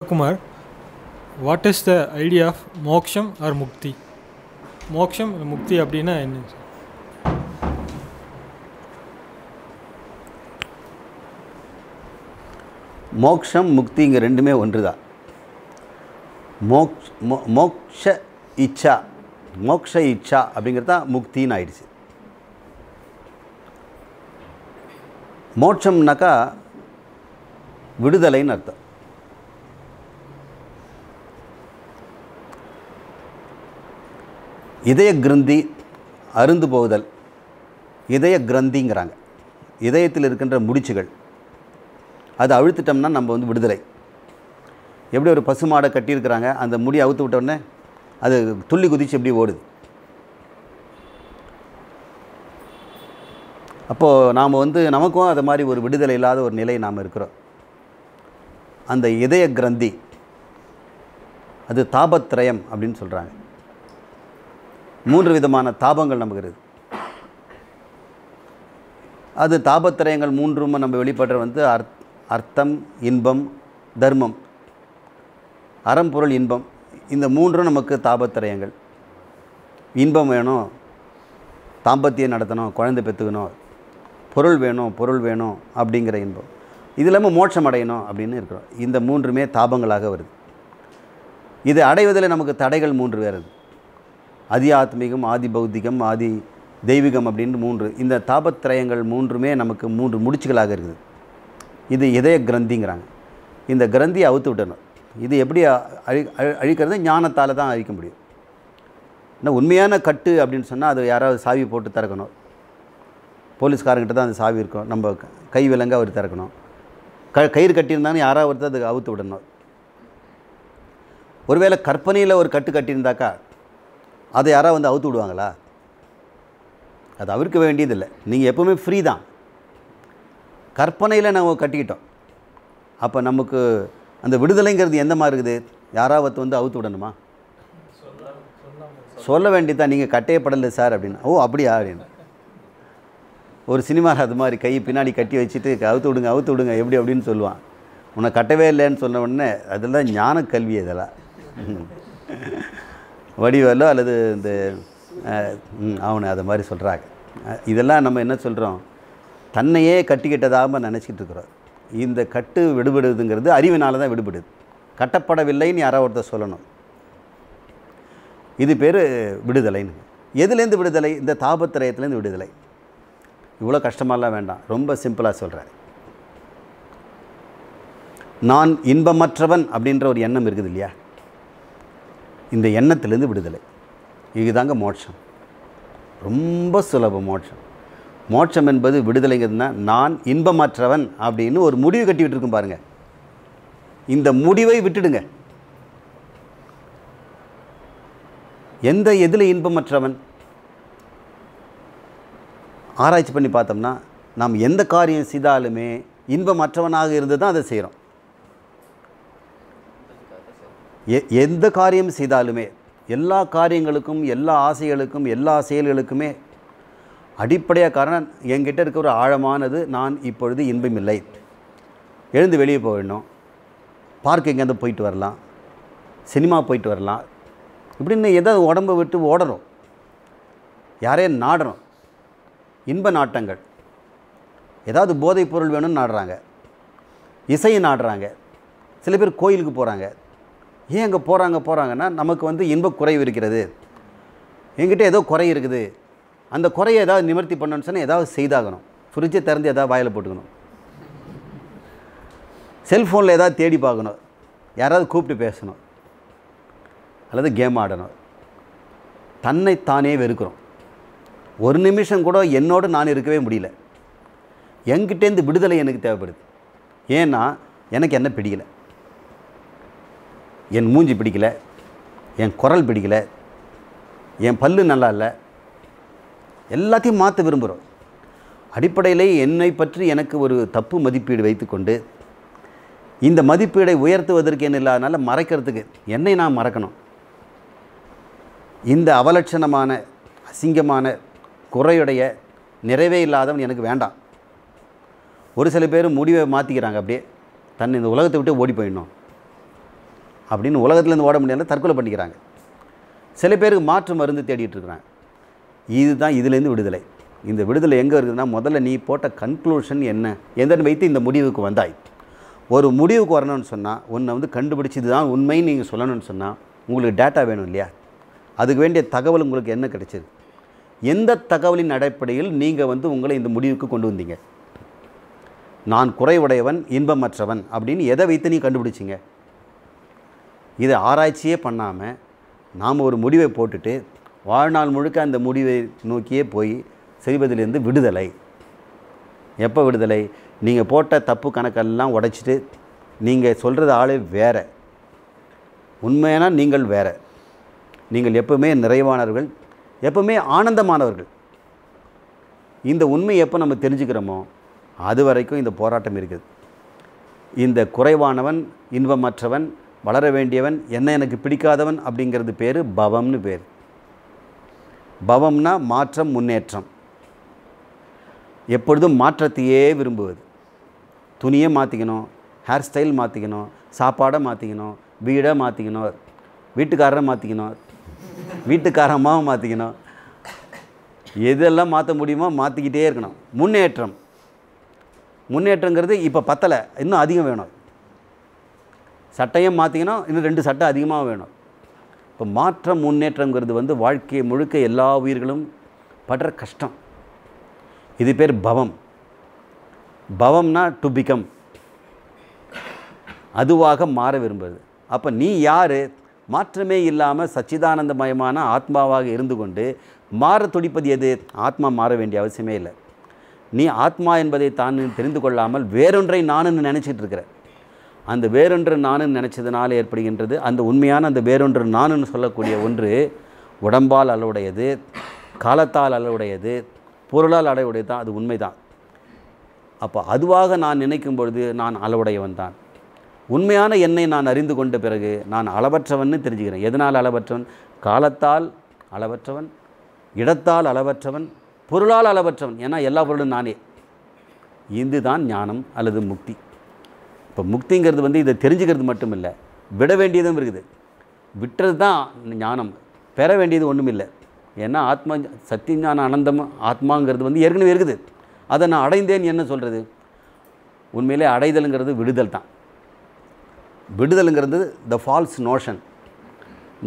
Kumar, what is the idea of மோக்ஷம் or முக்தி? மோக்ஷம் முக்தி அப்படின்னா என்ன? மோக்ஷம் முக்திங்க ரெண்டுமே ஒன்று தான் மோக்ஷ மோக்ஷ இச்சா மோக்ஷ இச்சா அப்படிங்கிறது தான் முக்தின்னு ஆயிடுச்சு. மோட்சம்னாக்கா விடுதலைன்னு அர்த்தம். இதய கிரந்தி அருந்து போகுதல். இதய கிரந்திங்கிறாங்க. இதயத்தில் இருக்கின்ற முடிச்சுகள். அது அழுத்திட்டோம்னா நம்ம வந்து விடுதலை. எப்படி ஒரு பசுமாடை கட்டியிருக்கிறாங்க அந்த முடி அவுத்து விட்டோடனே அது துள்ளி குதிச்சு எப்படி ஓடுது? அப்போது நாம் வந்து நமக்கும் அது மாதிரி ஒரு விடுதலை இல்லாத ஒரு நிலை நாம் இருக்கிறோம். அந்த இதய கிரந்தி அது தாபத்ரயம் அப்படின்னு சொல்கிறாங்க மூன்று விதமான தாபங்கள் நமக்கு இருக்குது அது தாபத்திரயங்கள் மூன்றும் நம்ம வெளிப்படுற வந்து அர்த் அர்த்தம் இன்பம் தர்மம். அறம்பொருள் இன்பம். இந்த மூன்றும் நமக்கு தாபத்திரயங்கள். இன்பம் வேணும் தாம்பத்தியம் நடத்தணும் குழந்தை பெற்றுக்கணும் பொருள் வேணும் பொருள் வேணும் அப்படிங்கிற இன்பம். இது இல்லாமல் மோட்சம் அடையணும் அப்படின்னு இருக்கிறோம். இந்த மூன்றுமே தாபங்களாக வருது. இது அடைவதில் நமக்கு தடைகள் மூன்று வேறு ஆதி அதி ஆத்மீகம் ஆதி பௌத்திகம் ஆதி தெய்வீகம் அப்படின்னு மூன்று. இந்த தாபத்திரயங்கள் மூன்றுமே நமக்கு மூன்று முடிச்சுகளாக இருக்குது. இது இதய கிரந்திங்கிறாங்க. இந்த கிரந்தியை அவுத்து விட்டணும் இது எப்படி அழி அழி- அழிக்கிறது ஞானத்தால் தான் அழிக்க முடியும். ஏன்னா உண்மையான கட்டு அப்படின்னு சொன்னால் அது யாராவது சாவி போட்டு திறக்கணும். போலீஸ்காரங்கிட்ட தான் அந்த சாவி இருக்கும். நம்ம கை விலங்க அவர் திறக்கணும். க கயிறு கட்டியிருந்தாலும் யாராவது ஒருத்தர் அதுக்கு அவுத்து விடணும். ஒருவேளை கற்பனையில் ஒரு கட்டு கட்டியிருந்தாக்கா அதை யாராவது வந்து அவுத்து விடுவாங்களா? அது தவிர்க்க வேண்டியதில்லை. நீங்கள் எப்போவுமே ஃப்ரீ தான். கற்பனையில் நம்ம கட்டிக்கிட்டோம். அப்போ நமக்கு அந்த விடுதலைங்கிறது எந்த மாதிரி இருக்குது? யாராவது வந்து அவுத்து விடணுமா? சொல்ல வேண்டியதான் நீங்கள் கட்டையப்படலை சார் அப்படின்னு. ஓ அப்படியா அப்படின்னு. ஒரு சினிமாவில் அது மாதிரி கை பின்னாடி கட்டி வச்சுட்டு அவுத்து விடுங்க அவுத்து விடுங்க எப்படி அப்படின்னு சொல்லுவான். உன்னை கட்டவே இல்லைன்னு சொன்ன உடனே அதெல்லாம் ஞான கல்வி இதெல்லாம். வடிவேலோ அல்லது இந்த அவனு அதை மாதிரி சொல்கிறாங்க இதெல்லாம் நம்ம என்ன சொல்கிறோம் தன்னையே கட்டிக்கிட்டதாக நினச்சிக்கிட்டு இருக்கிறோம். இந்த கட்டு விடுபடுதுங்கிறது அறிவினால் தான் விடுபடுது. கட்டப்படவில்லைன்னு யாராவது ஒருத்தர் சொல்லணும். இது பேர் விடுதலைன்னு. எதுலேருந்து விடுதலை? இந்த தாபத்திரயத்துலேருந்து விடுதலை. இவ்வளோ கஷ்டமாலாம் வேண்டாம். ரொம்ப சிம்பிளாக சொல்கிறேன் நான் இன்பமற்றவன் அப்படின்ற ஒரு எண்ணம் இருக்குது இல்லையா? இந்த எண்ணத்திலேருந்து விடுதலை. இதுதாங்க மோட்சம். ரொம்ப சுலபம் மோட்சம். மோட்சம் என்பது விடுதலைங்கிறதுனா நான் இன்பமற்றவன் அப்படின்னு ஒரு முடிவு கட்டிவிட்டு இருக்கும் பாருங்க. இந்த முடிவை விட்டுடுங்க. எந்த எதில் இன்பமற்றவன்? ஆராய்ச்சி பண்ணி பார்த்தோம்னா நாம் எந்த காரியம் செய்தாலுமே இன்பமற்றவனாக இருந்து தான் அதை செய்கிறோம். எ எந்த காரியம் செய்தாலுமே எல்லா காரியங்களுக்கும் எல்லா ஆசைகளுக்கும் எல்லா செயல்களுக்குமே அடிப்படையாக காரணம் என்கிட்ட இருக்க ஒரு ஆழமானது நான் இப்பொழுது இன்பமில்லை. எழுந்து வெளியே போயிடணும் பார்க் எங்கேருந்து போயிட்டு வரலாம். சினிமா போயிட்டு வரலாம். இப்படின்னு எதாவது உடம்பை விட்டு ஓடுறோம். யாரையும் நாடுறோம். இன்ப நாட்டங்கள். ஏதாவது போதைப் பொருள் வேணும்னு நாடுறாங்க. இசையை நாடுறாங்க. சில பேர் கோயிலுக்கு போகிறாங்க ஏன் அங்கே போகிறாங்க போகிறாங்கன்னா நமக்கு வந்து இன்ப குறைவு இருக்கிறது. என்கிட்ட ஏதோ குறை இருக்குது. அந்த குறையை ஏதாவது நிவர்த்தி பண்ணணும்னு சொன்னால் ஏதாவது செய்தாகணும். ஃப்ரிட்ஜை திறந்து ஏதாவது வாயில் போட்டுக்கணும். செல்ஃபோனில் ஏதாவது தேடி பார்க்கணும். யாராவது கூப்பிட்டு பேசணும். அல்லது கேம் ஆடணும். தன்னைத்தானே வெறுக்கிறோம். ஒரு நிமிஷம் கூட என்னோடு நான் இருக்கவே முடியல. என்கிட்டேருந்து விடுதலை எனக்கு தேவைப்படுது. ஏன்னா எனக்கு என்ன பிடிக்கல. என் மூஞ்சி பிடிக்கல என் குரல் பிடிக்கல என் பல்லு நல்லா இல்லை. எல்லாத்தையும் மாற்ற விரும்புகிறோம் அடிப்படையிலே என்னை பற்றி எனக்கு ஒரு தப்பு மதிப்பீடு வைத்துக்கொண்டு இந்த மதிப்பீடை உயர்த்துவதற்கு என்ன இல்லாதனால மறைக்கிறதுக்கு என்னை நான் மறக்கணும். இந்த அவலட்சணமான அசிங்கமான குறையுடைய நிறைவே இல்லாதவன் எனக்கு வேண்டாம். ஒரு சில பேர் முடிவை மாற்றிக்கிறாங்க அப்படியே தன்னை இந்த உலகத்தை விட்டு ஓடி போயிடணும். அப்படின்னு உலகத்துலேருந்து ஓட முடியாத தற்கொலை பண்ணிக்கிறாங்க. சில பேருக்கு மாற்று மருந்து தேடிட்டு இருக்கிறாங்க இதுதான் இதுலேருந்து விடுதலை. இந்த விடுதலை எங்கே இருக்குதுன்னா முதல்ல நீ போட்ட கன்க்ளூஷன் என்ன? எந்தன் வைத்து இந்த முடிவுக்கு வந்தாய்? ஒரு முடிவுக்கு வரணும்னு சொன்னால் உன்னை வந்து கண்டுபிடிச்சி இதுதான் உண்மைன்னு நீங்கள் சொல்லணும்னு சொன்னால் உங்களுக்கு டேட்டா வேணும் இல்லையா? அதுக்கு வேண்டிய தகவல் உங்களுக்கு என்ன கிடைச்சிது? எந்த தகவலின் அடிப்படையில் நீங்கள் வந்து உங்களை இந்த முடிவுக்கு கொண்டு வந்தீங்க? நான் குறைவுடையவன் இன்பமற்றவன் அப்படின்னு எதை வைத்து நீ கண்டுபிடிச்சிங்க? இதை ஆராய்ச்சியே பண்ணாமல் நாம் ஒரு முடிவை போட்டுட்டு வாழ்நாள் முழுக்க அந்த முடிவை நோக்கியே போய் செய்வதிலிருந்து விடுதலை. எப்போ விடுதலை? நீங்கள் போட்ட தப்பு கணக்கெல்லாம் உடைச்சிட்டு நீங்கள் சொல்கிறது ஆளே வேறு. உண்மையான நீங்கள் வேறு. நீங்கள் எப்பவுமே நிறைவானவர்கள் எப்பவுமே ஆனந்தமானவர்கள். இந்த உண்மை எப்போ நம்ம தெரிஞ்சுக்கிறோமோ அது வரைக்கும் இந்த போராட்டம் இருக்குது. இந்த குறைவானவன் இன்பமற்றவன் வளர வேண்டியவன் என்ன எனக்கு பிடிக்காதவன் அப்படிங்கிறது பேர் பவம்னு பேர். பவம்னா மாற்றம் முன்னேற்றம். எப்பொழுதும் மாற்றத்தையே விரும்புவது. துணியை மாற்றிக்கணும் ஹேர் ஸ்டைல் மாற்றிக்கணும் சாப்பாடை மாற்றிக்கணும் வீடை மாற்றிக்கணும் வீட்டுக்காரரை மாற்றிக்கணும் வீட்டுக்காரமாக மாற்றிக்கணும் எதெல்லாம் மாற்ற முடியுமோ மாற்றிக்கிட்டே இருக்கணும். முன்னேற்றம். முன்னேற்றங்கிறது இப்போ பத்தலை இன்னும் அதிகம் வேணும். சட்டையும் மாற்றிக்கணும் இன்னும் ரெண்டு சட்டை அதிகமாக வேணும். இப்போ மாற்றம் முன்னேற்றங்கிறது வந்து வாழ்க்கையை முழுக்க எல்லா உயிர்களும் படுற கஷ்டம். இது பேர் பவம். பவம்னா டு பிகம் அதுவாக மாற விரும்புறது. அப்போ நீ யார்? மாற்றமே இல்லாமல் சச்சிதானந்தமயமான ஆத்மாவாக இருந்து கொண்டு மாற துடிப்பது எது? ஆத்மா மாற வேண்டிய அவசியமே இல்லை. நீ ஆத்மா என்பதை தான் தெரிந்து கொள்ளாமல் வேறொன்றை நானுன்னு நினச்சிட்டு இருக்கிற. அந்த வேறொன்று நானுன்னு நினச்சதுனால ஏற்படுகின்றது அந்த உண்மையான அந்த வேறொன்று நானுன்னு சொல்லக்கூடிய ஒன்று உடம்பால் அளவுடையது காலத்தால் அளவுடையது பொருளால் அளவுடையது தான் அது உண்மைதான். அப்போ அதுவாக நான் நினைக்கும் பொழுது நான் அளவுடையவன் தான். உண்மையான என்னை நான் அறிந்து கொண்ட பிறகு நான் அளவற்றவன்னு தெரிஞ்சுக்கிறேன். எதனால் அளவற்றவன்? காலத்தால் அளவற்றவன் இடத்தால் அளவற்றவன் பொருளால் அளவற்றவன். ஏன்னா எல்லா பொருளும் நானே. இதுதான் ஞானம் அல்லது முக்தி. இப்போ முக்திங்கிறது வந்து இதை தெரிஞ்சுக்கிறது மட்டும் இல்லை விட வேண்டியதும் இருக்குது. விட்டுறது தான் ஞானம். பெற வேண்டியது ஒன்றும் இல்லை. ஏன்னா ஆத்மா சத்தியஞான அனந்தம் ஆத்மாங்கிறது வந்து ஏற்கனவே இருக்குது. அதை நான் அடைந்தேன் என்ன சொல்கிறது உண்மையிலே அடைதலுங்கிறது விடுதல் தான். விடுதலுங்கிறது த ஃபால்ஸ் நோஷன்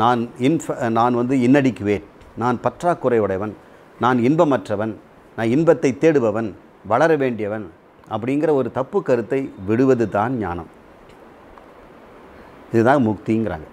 நான் இன்ஃப நான் வந்து இன்னடிக்குவேன். நான் பற்றாக்குறையுடையவன். நான் இன்பமற்றவன். நான் இன்பத்தை தேடுபவன். வளர வேண்டியவன். அப்படிங்கிற ஒரு தப்பு கருத்தை விடுவது தான் ஞானம். இதுதான் முக்திங்கிறாங்க.